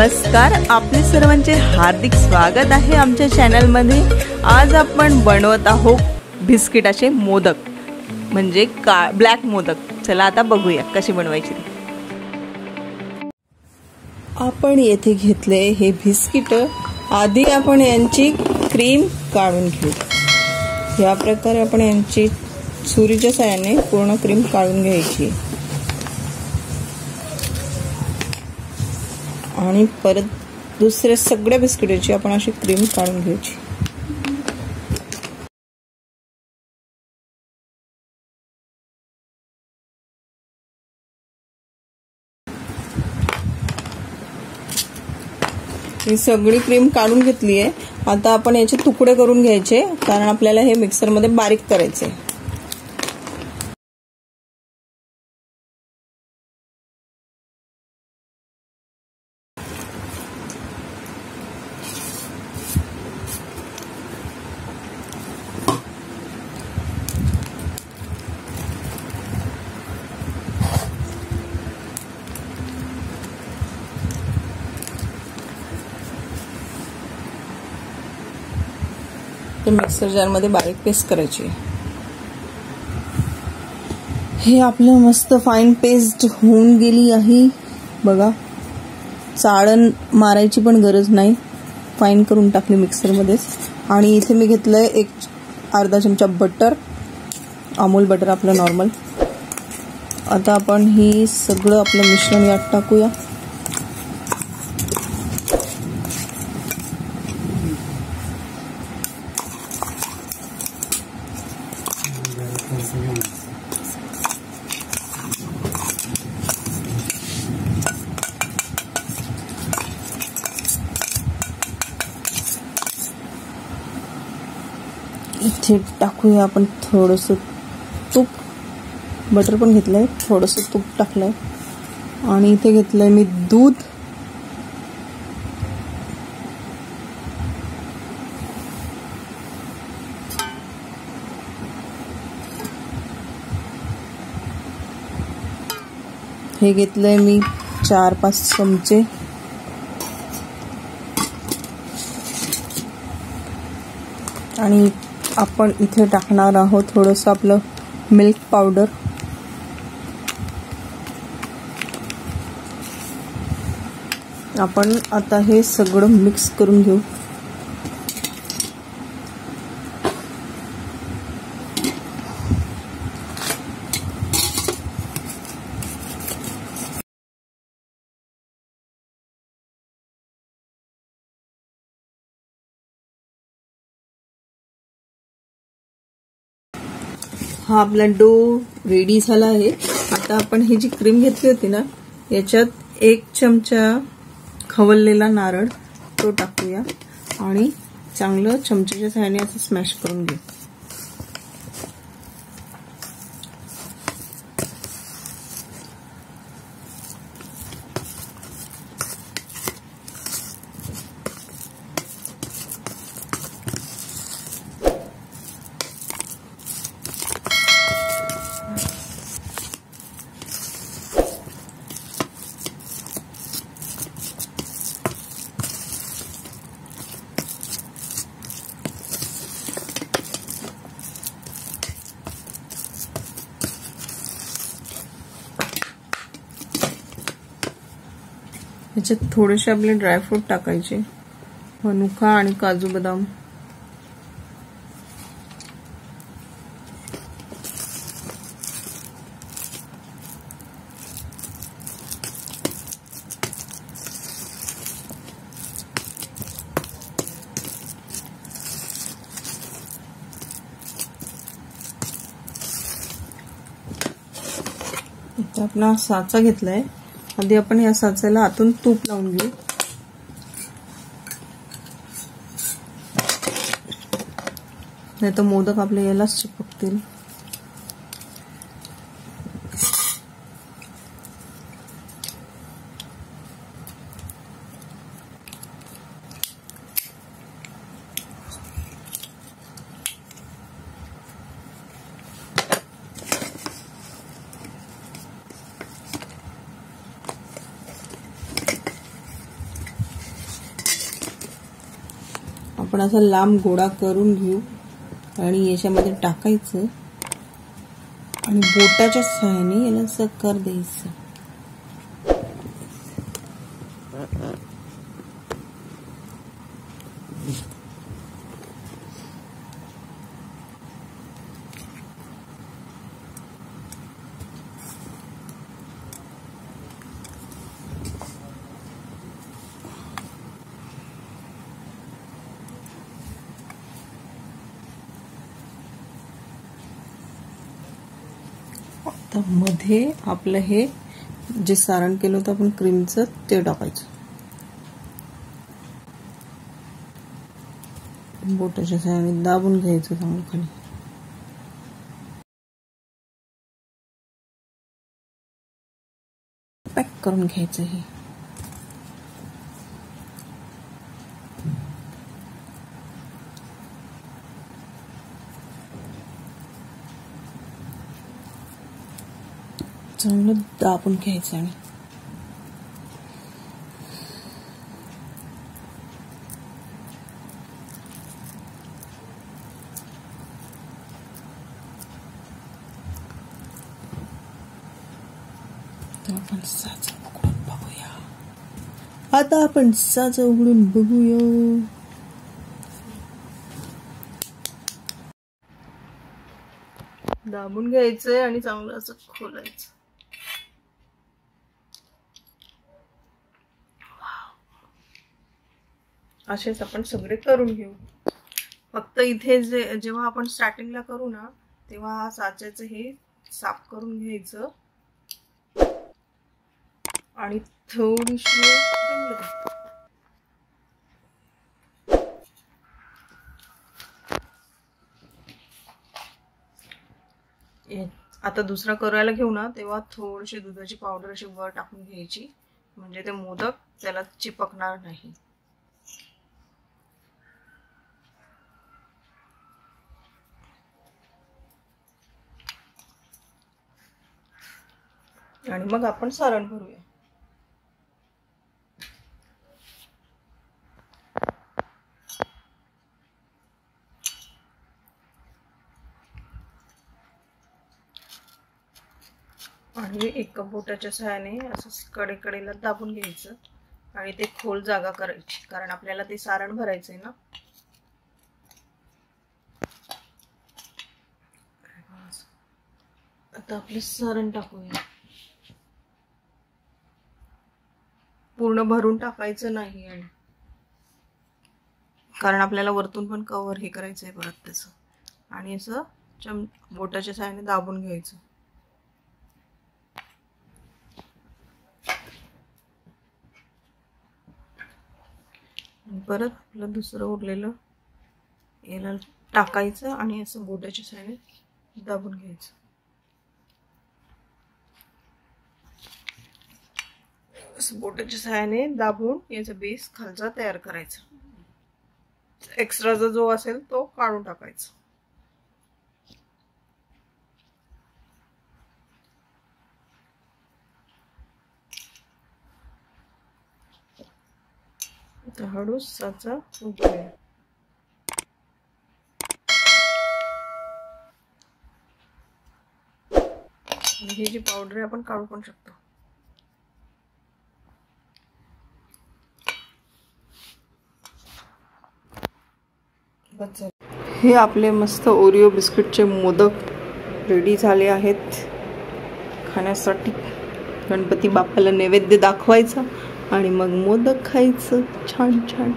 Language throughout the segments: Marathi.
नमस्कार आपले सर्वांचे हार्दिक स्वागत आहे आमच्या चॅनलमध्ये. आज आपण बनवत आहोत बिस्किटाचे मोदक म्हणजे का ब्लॅक मोदक. चला आता बघूया कशी बनवायची. आपण येथे घेतले हे बिस्किट. आधी आपण यांची क्रीम काढून घेऊ. या प्रकारे आपण यांची सुरीच्या साह्याने पूर्ण क्रीम काढून घ्यायची. आणि परत दुसऱ्या सगळ्या बिस्किटाची आपण अशी क्रीम काढून घ्यायची. ही सगळी क्रीम काढून घेतली आहे आता आपण याचे तुकडे करून घ्यायचे कारण आपल्याला हे मिक्सरमध्ये बारीक करायचे ते मिक्सर जारमध्ये बारीक पेस्ट करायची. हे आपलं मस्त फाईन पेस्ट होऊन गेली आहे. बघा चाळण मारायची पण गरज नाही. फाईन करून टाकली मिक्सरमध्येच आणि इथे मी घेतलंय एक अर्धा चमचा बटर अमूल बटर आपलं नॉर्मल आता आपण ही सगळं आपलं मिश्रण यात टाकूया. इथे टाकूया आपण थोडंसं तूप. बटर पण घेतलं आहे थोडंसं तूप टाकलं आहे आणि इथे घेतलं आहे मी दूध. हे घेतलं आहे मी चार पाच चमचे. आणि आपण इथे टाकणार आहोत थोडंसं आपलं मिल्क पावडर आपण आता हे सगळं मिक्स करून घेऊ. हा आपला डो रेडी झाला आहे. आता आपण ही जी क्रीम घेतली होती ना याच्यात एक चमचा खवललेला नारळ तो टाकूया. आणि चांगलं चमच्याच्या सहाय्याने असं स्मॅश करून घेऊ. ह्याच्यात थोडेसे आपले ड्रायफ्रूट टाकायचे. मनुका आणि काजू बदाम. आपला साचा घेतलाय. आधी आपण या साचायला आतून तूप लावून घेऊ. नाही तर मोदक आपल्या यालाच चिपकतील. आपण असा लांब गोळा करून घेऊ. आणि याच्यामध्ये टाकायचं. आणि बोटाच्या सहाय्याने याला असं कर द्यायचं. आता मध्ये आपलं हे जे सारण केलं होतं आपण क्रीमचं ते टाकायचं. बोटाच्या साहाय्याने दाबून घ्यायचं चांगलं खाली. पॅक करून घ्यायचं हे. चांगलं दाबून घ्यायचं आणि. आपण उघडून बघूया. आता आपण साच उघडून बघूया. दाबून घ्यायचंय आणि चांगलं असं खोलायचं. असेच आपण सगळे करून घेऊ. फक्त इथे जे जेव्हा आपण स्टार्टिंगला करू ना तेव्हा हा साच्याचं हे साफ करून घ्यायचं. आणि थोडीशी आता दुसरा करायला घेऊ ना तेव्हा थोडीशी दुधाची पावडर अशी वर टाकून घ्यायची. म्हणजे ते मोदक त्याला चिपकणार नाही. आणि मग आपण सारण भरूया. आणि एका बोटाच्या सहाय्याने असं कडेकडेला दाबून घ्यायचं आणि ते खोल जागा करायची कारण आपल्याला ते सारण भरायचंय ना. आता आपली सारण टाकूया. पूर्ण भरून टाकायचं नाही आणि कारण आपल्याला वरतून पण कवर हे करायचं आहे परत त्याचं. आणि असं चम बोटाच्या साह्याने दाबून घ्यायचं. परत आपलं दुसरं उरलेलं याला टाकायचं आणि असं बोटाच्या साहाय्याने दाबून घ्यायचं. असं बोटाच्या सहाय्याने दाबून याचा बेस खालचा तयार करायचा. एक्स्ट्राचा जो असेल तो काढून टाकायचा. हळूच साचा उघडूया ही जी पावडर आहे आपण काढू पण शकतो. हे आपले मस्त ओरिओ बिस्किटचे मोदक रेडी झाले आहेत. खाण्यासाठी गणपती बाप्पाला नैवेद्य दाखवायचा आणि मग मोदक खायचं. छान छान.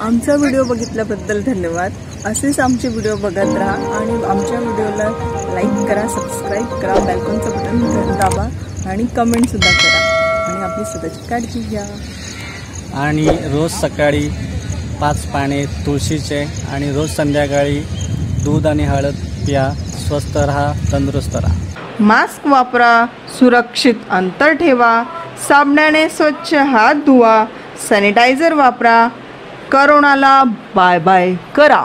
आमचा व्हिडिओ बघितल्याबद्दल धन्यवाद. असेच आमचे व्हिडिओ बघत राहा आणि आमच्या व्हिडिओला लाईक करा सबस्क्राईब करा बेलकॉनचं बटन दाबा आणि कमेंटसुद्धा करा. आणि आपली स्वतःची काळजी घ्या. आणि रोज सकाळी पाच पाने तुळशीचे आणि रोज संध्याकाळी दूध आणि हळद प्या स्वस्त राहा तंदुरुस्त राहा. मास्क वापरा सुरक्षित अंतर ठेवा साबणाने स्वच्छ हात धुवा सॅनिटायझर वापरा करोनाला बाय बाय करा.